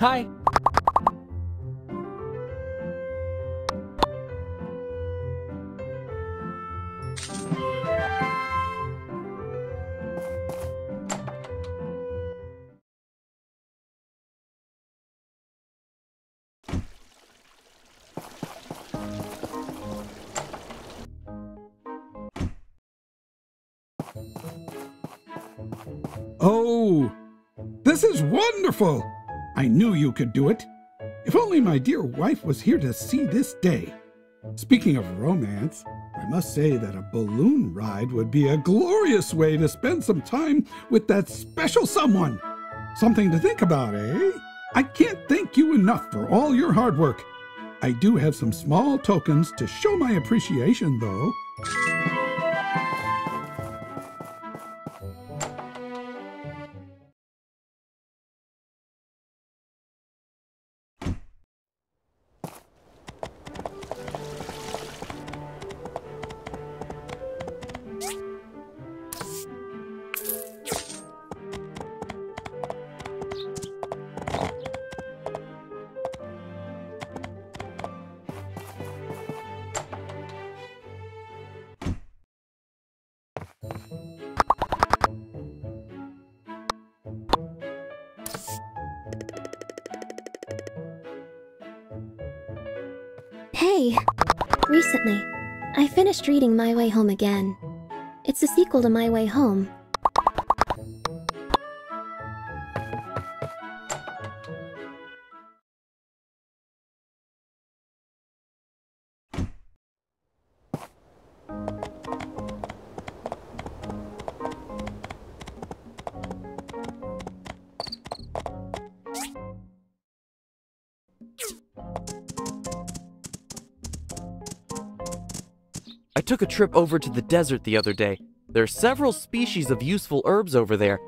Hi. Oh, this is wonderful! I knew you could do it. If only my dear wife was here to see this day. Speaking of romance, I must say that a balloon ride would be a glorious way to spend some time with that special someone. Something to think about, eh? I can't thank you enough for all your hard work. I do have some small tokens to show my appreciation, though. My Way Home again. It's a sequel to My Way Home. Took a trip over to the desert the other day. There are several species of useful herbs over there.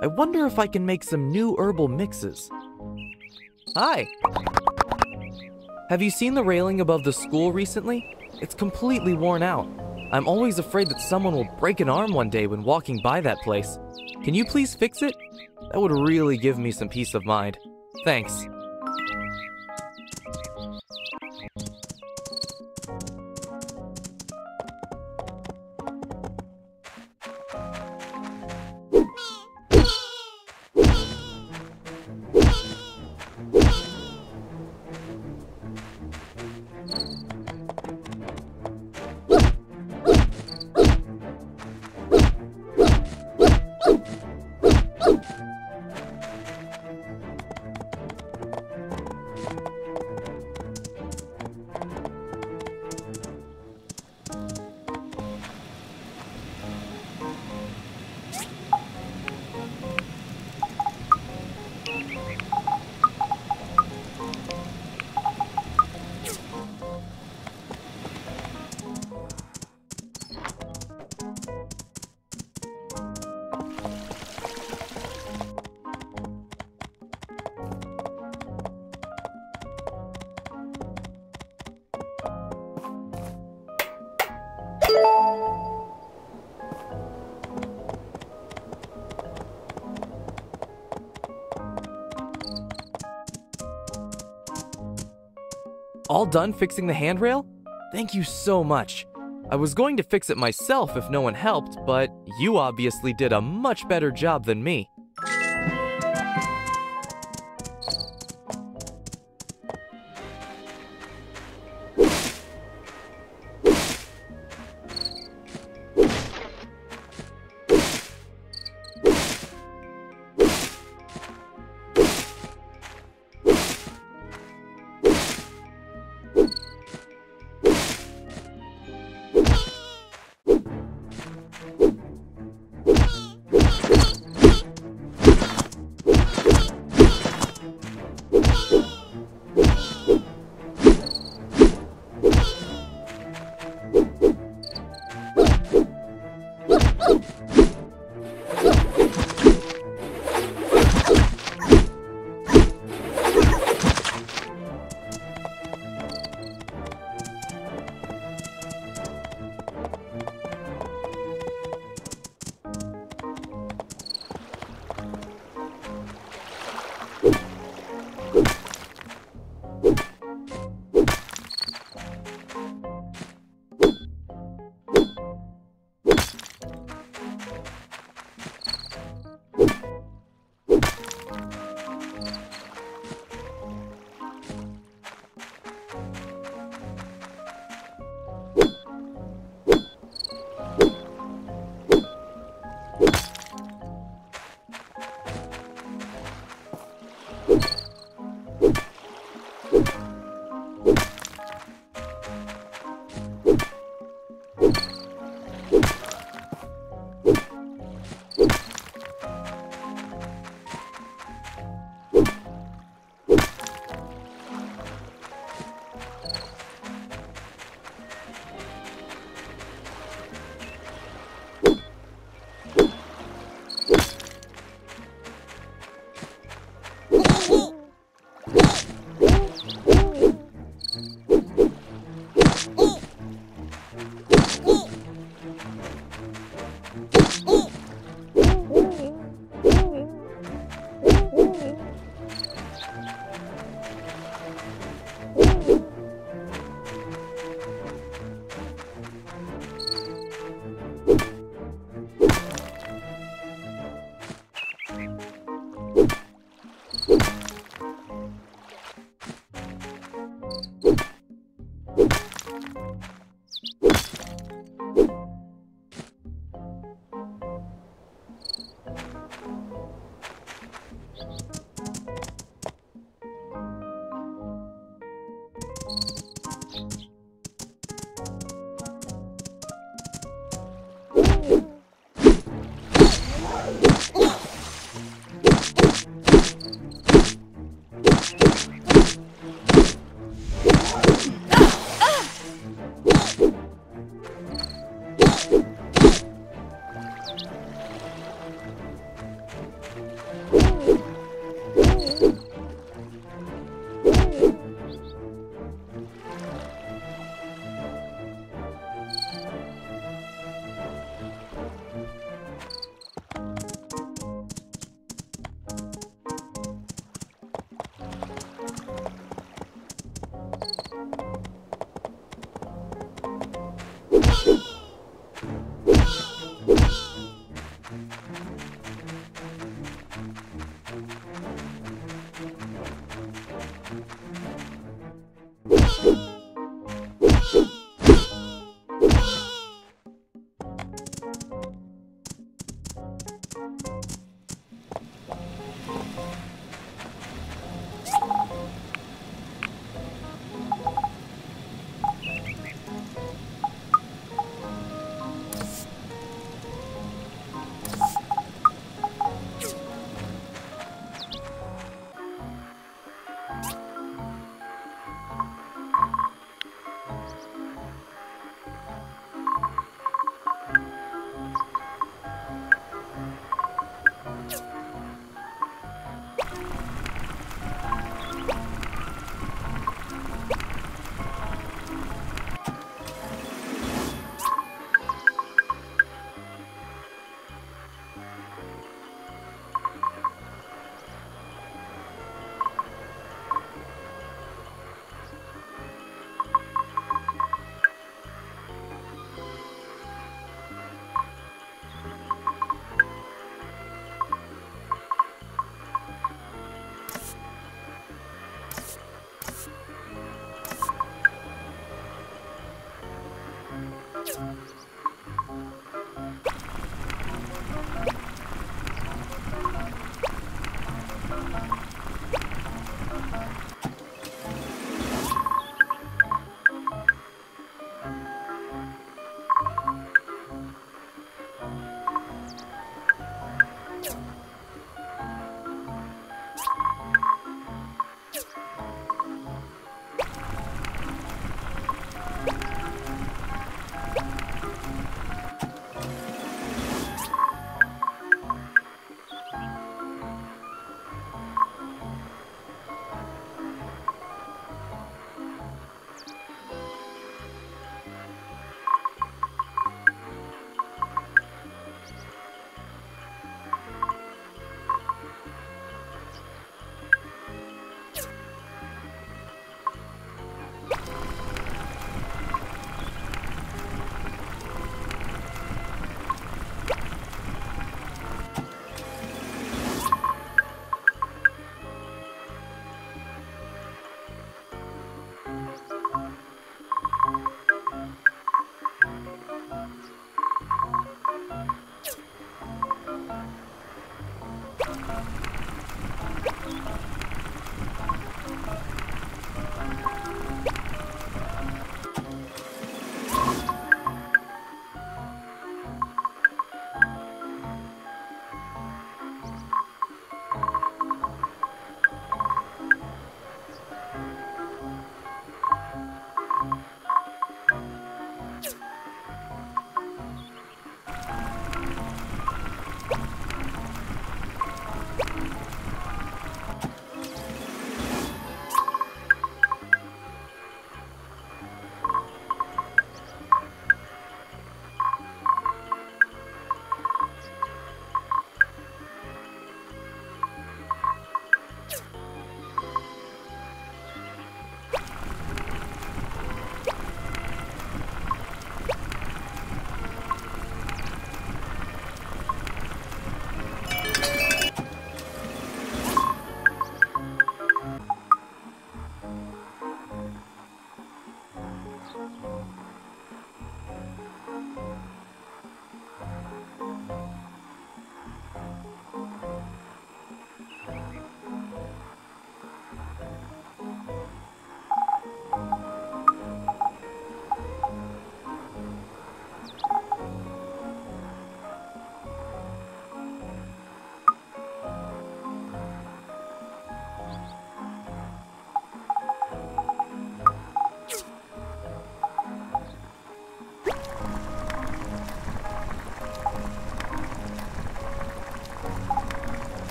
I wonder if I can make some new herbal mixes. Hi! Have you seen the railing above the school recently? It's completely worn out. I'm always afraid that someone will break an arm one day when walking by that place. Can you please fix it? That would really give me some peace of mind. Thanks. All done fixing the handrail? Thank you so much. I was going to fix it myself if no one helped, but you obviously did a much better job than me.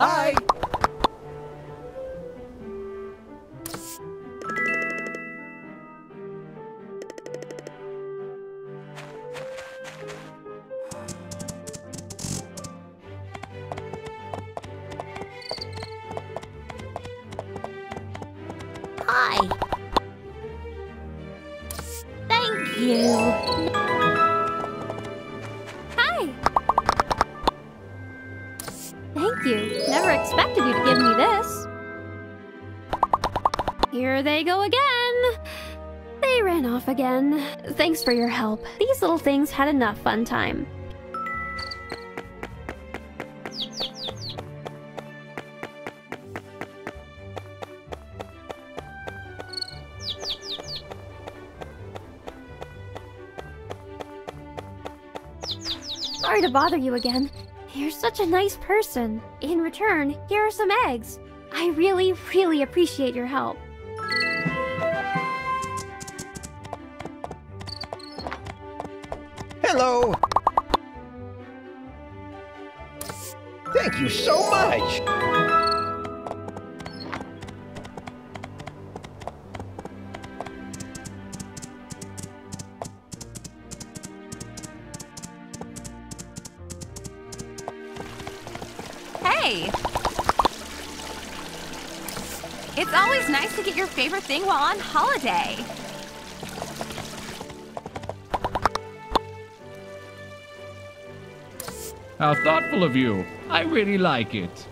Hi! They go again. They ran off again. Thanks for your help. These little things had enough fun time. Sorry to bother you again. You're such a nice person. In return, here are some eggs. I really, really appreciate your help. Favorite thing while on holiday. How thoughtful of you. I really like it.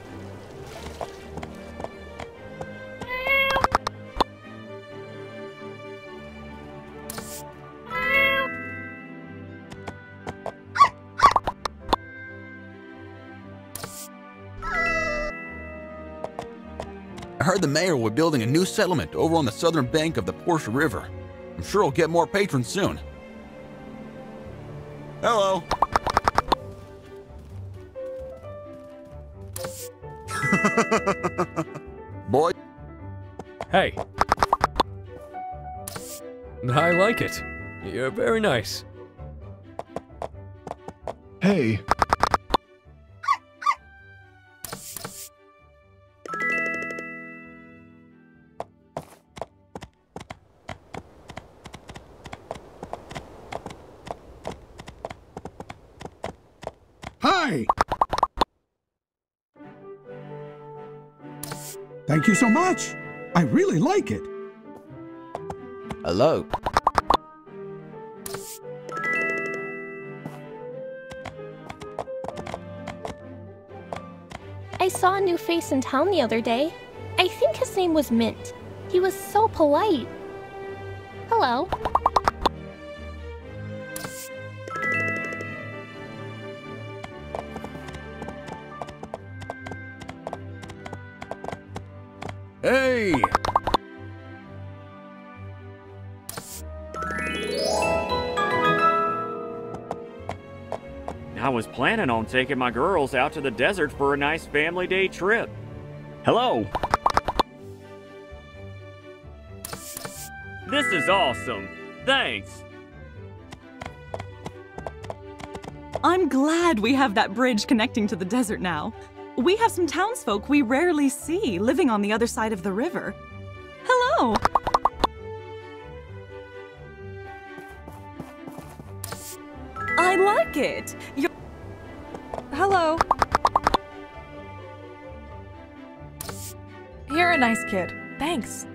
I heard the mayor will be building a new settlement over on the southern bank of the Portia River. I'm sure he'll get more patrons soon. Hello. Boy, Hey. I like it. You're very nice. Hey, Hi! Thank you so much. I really like it. Hello. I saw a new face in town the other day. I think his name was Mint. He was so polite. Hello. was planning on taking my girls out to the desert for a nice family day trip. Hello. This is awesome. Thanks. I'm glad we have that bridge connecting to the desert now. We have some townsfolk we rarely see living on the other side of the river. Kid. Thanks.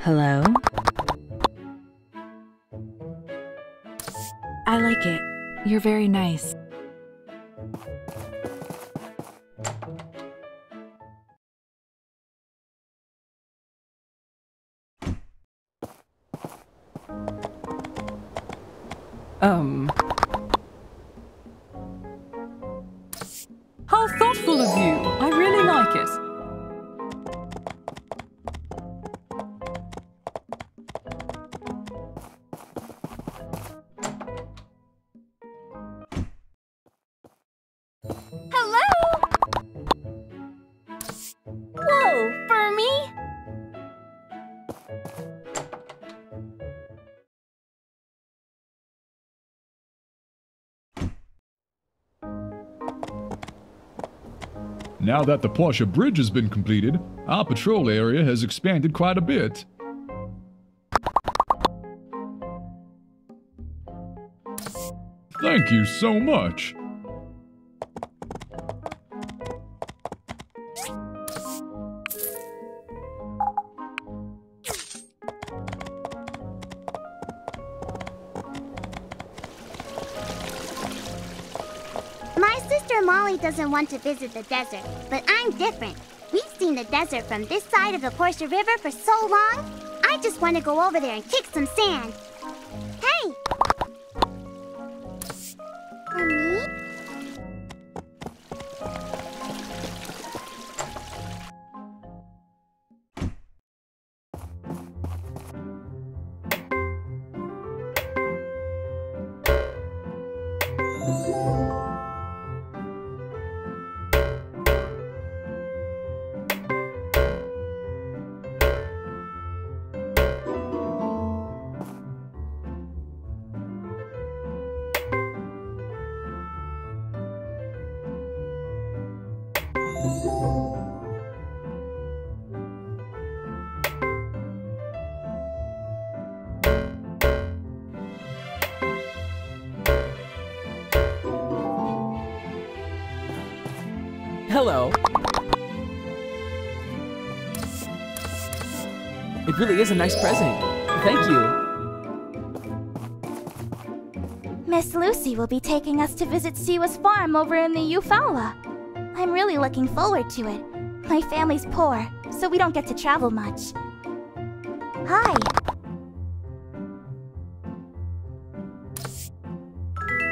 Hello? I like it. You're very nice. Um. Now that the Portia Bridge has been completed, our patrol area has expanded quite a bit. Thank you so much. Doesn't want to visit the desert, but I'm different. We've seen the desert from this side of the Portia River for so long. I just want to go over there and kick some sand. It really is a nice present. Thank you. Miss Lucy will be taking us to visit Siwa's farm over in the Eufaula. I'm really looking forward to it. My family's poor, so we don't get to travel much. Hi.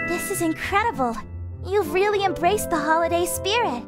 This is incredible. You've really embraced the holiday spirit.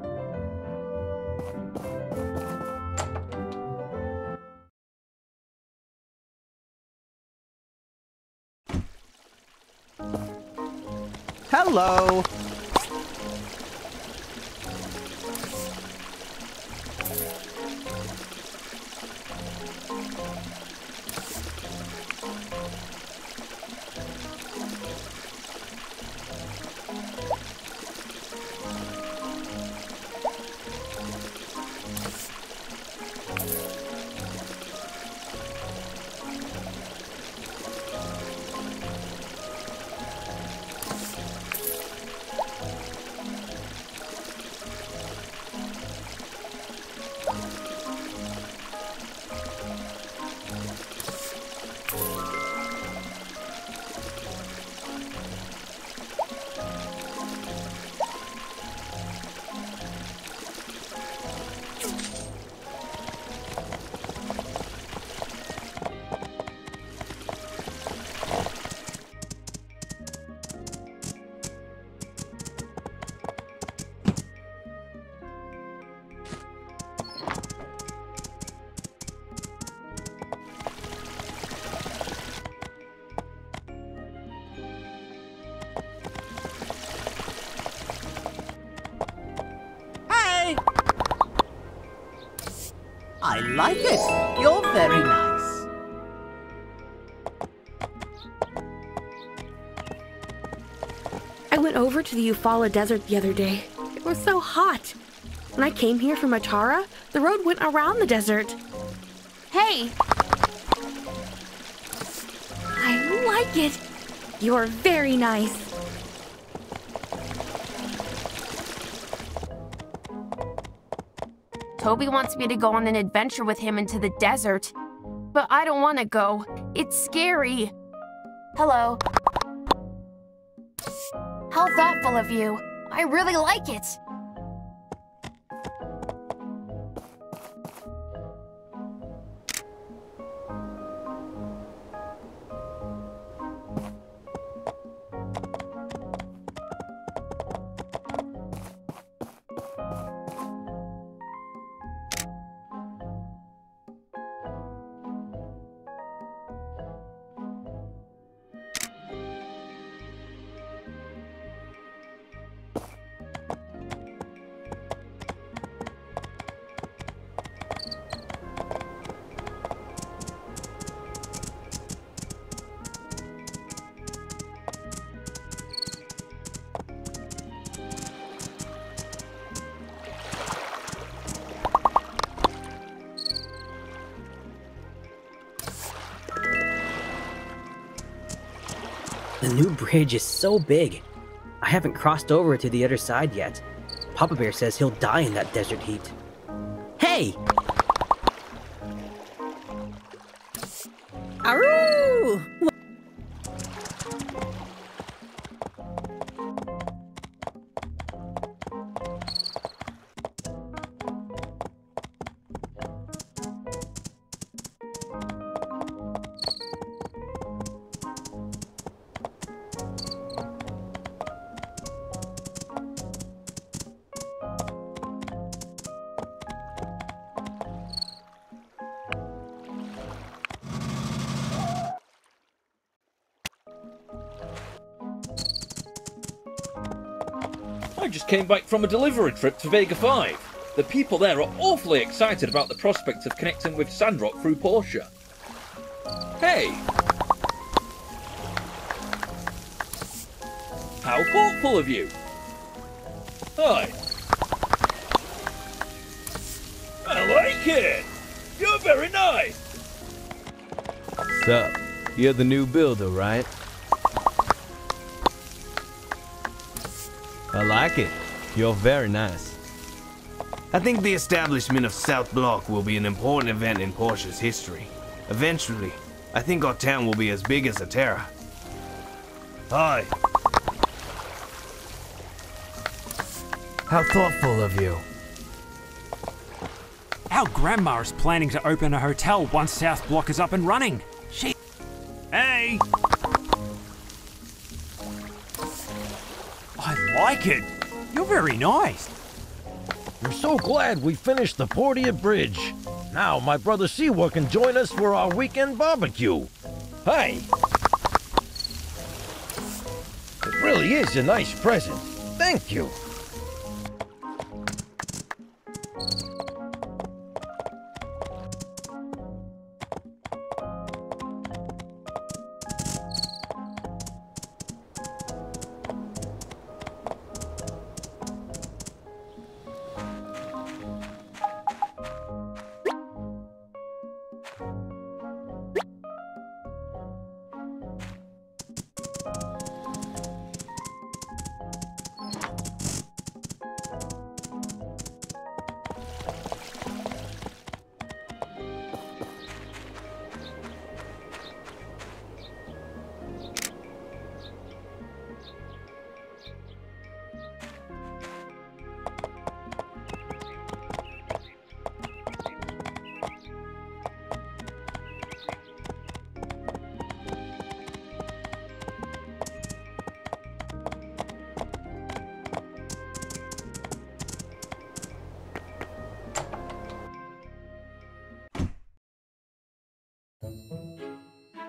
Like it. You're very nice. I went over to the Eufaula Desert the other day. It was so hot. When I came here from Atara, the road went around the desert. Hey! I like it. You're very nice. Toby wants me to go on an adventure with him into the desert. But I don't want to go. It's scary. Hello. How thoughtful of you. I really like it. New bridge is so big. I haven't crossed over to the other side yet. Papa Bear says he'll die in that desert heat. Came back from a delivery trip to Vega 5. The people there are awfully excited about the prospect of connecting with Sandrock through Portia. Hey! How thoughtful of you! Hi! I like it! You're very nice! Sup? You're the new builder, right? I like it. You're very nice. I think the establishment of South Block will be an important event in Portia's history. Eventually, I think our town will be as big as Atara. Hi. How thoughtful of you. Our grandma is planning to open a hotel once South Block is up and running. She. Hey! I like it. Very nice. I'm so glad we finished the Portia Bridge. Now my brother Siwa can join us for our weekend barbecue. Hey! It really is a nice present. Thank you.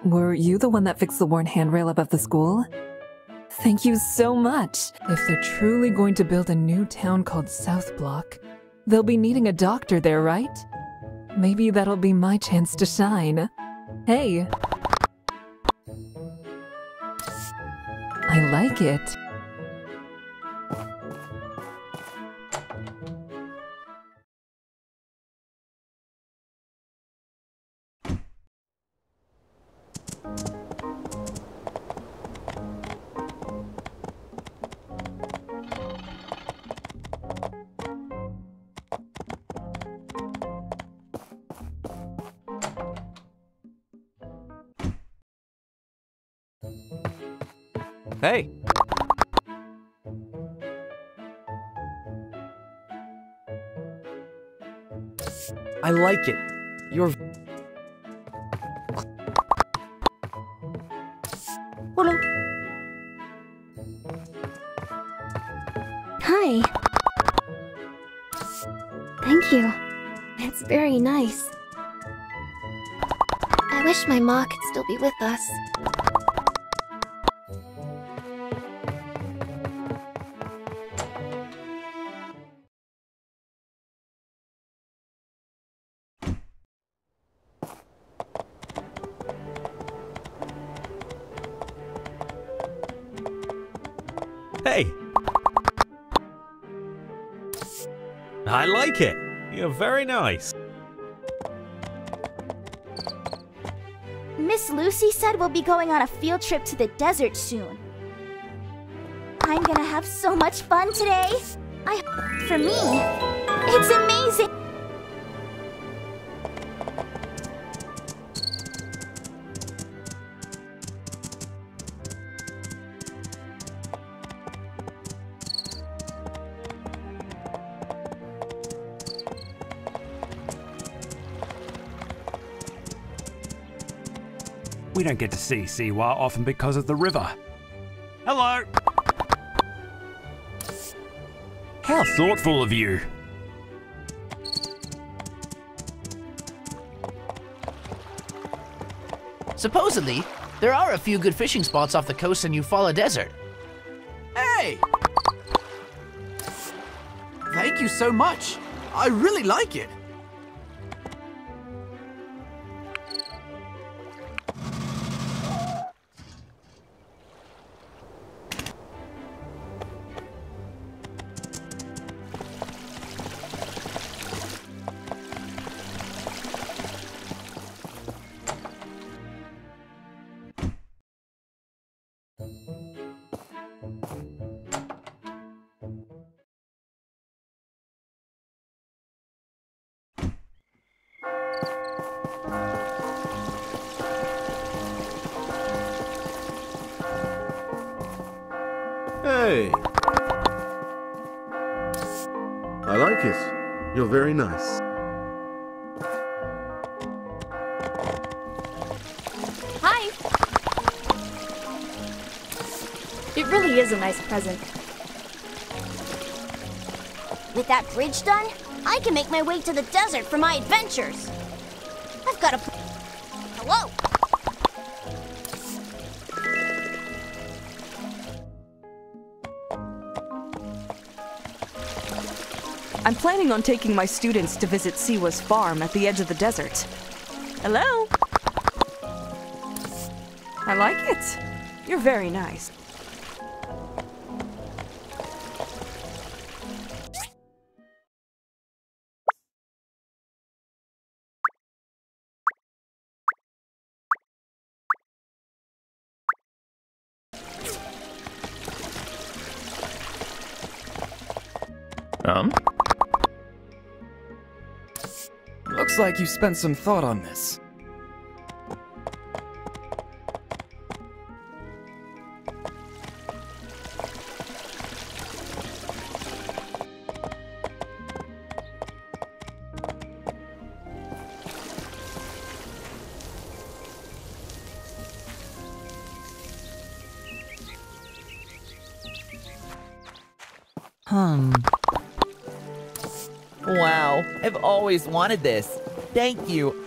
Were you the one that fixed the worn handrail above the school? Thank you so much. If they're truly going to build a new town called South Block, they'll be needing a doctor there, right? Maybe that'll be my chance to shine. Hey. I like it. Hey! I like it. You're very nice. Miss Lucy said we'll be going on a field trip to the desert soon. I'm gonna have so much fun today. I for me, it's amazing. Don't get to see Siwa often because of the river. Hello! How thoughtful of you. Supposedly, there are a few good fishing spots off the coast in Eufaula Desert. Hey! Thank you so much. I really like it. Hey! I like it. You're very nice. Hi! It really is a nice present. With that bridge done, I can make my way to the desert for my adventures. I've got a. planning on taking my students to visit Siwa's farm at the edge of the desert. Hello? I like it. You're very nice. Looks like you spent some thought on this. Hmm. Wow, I've always wanted this. Thank you.